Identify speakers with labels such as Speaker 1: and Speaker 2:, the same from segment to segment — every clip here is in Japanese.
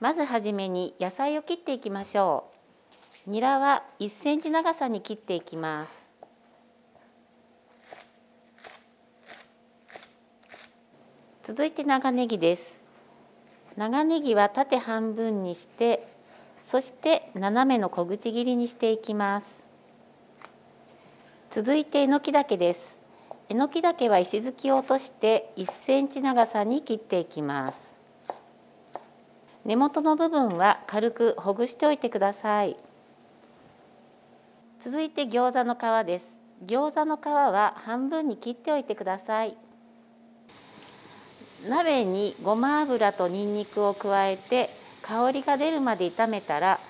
Speaker 1: まずはじめに野菜を切っていきましょう。ニラは1センチ長さに切っていきます。続いて長ネギです。長ネギは縦半分にしてそして斜めの小口切りにしていきます。続いてえのきだけです。えのきだけは石突きを落として1センチ長さに切っていきます。根元の部分は軽くほぐしておいてください。続いて餃子の皮です。餃子の皮は半分に切っておいてください。鍋にごま油とにんにくを加えて香りが出るまで炒めたら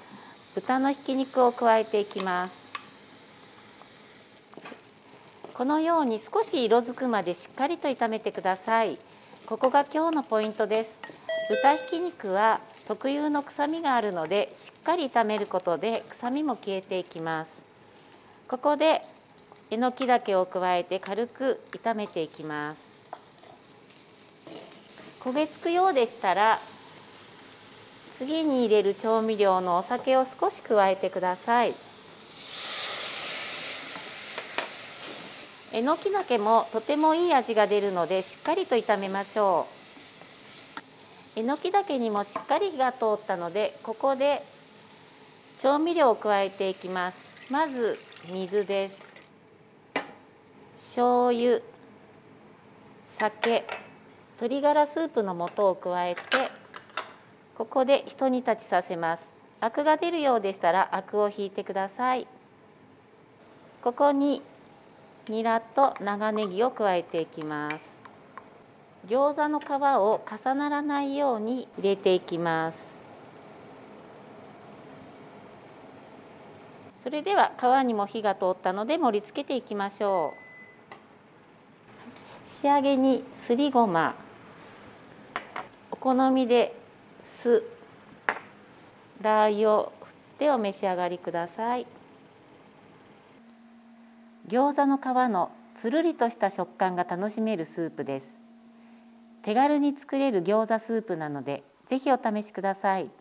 Speaker 1: 豚のひき肉を加えていきます。このように少し色づくまでしっかりと炒めてください。ここが今日のポイントです。豚ひき肉は特有の臭みがあるのでしっかり炒めることで臭みも消えていきます。ここでえのきだけを加えて軽く炒めていきます。焦げつくようでしたら次に入れる調味料のお酒を少し加えてください。えのきだけもとてもいい味が出るのでしっかりと炒めましょう。えのきだけにもしっかり火が通ったのでここで調味料を加えていきます。まず水です。醤油。酒。鶏ガラスープの素を加えてここでひと煮立ちさせます。アクが出るようでしたらアクを引いてください。ここにニラと長ネギを加えていきます。餃子の皮を重ならないように入れていきます。それでは皮にも火が通ったので盛り付けていきましょう。仕上げにすりごま。お好みで酢ラー油を振ってお召し上がりください。餃子の皮のつるりとした食感が楽しめるスープです。手軽に作れる餃子スープなのでぜひお試しください。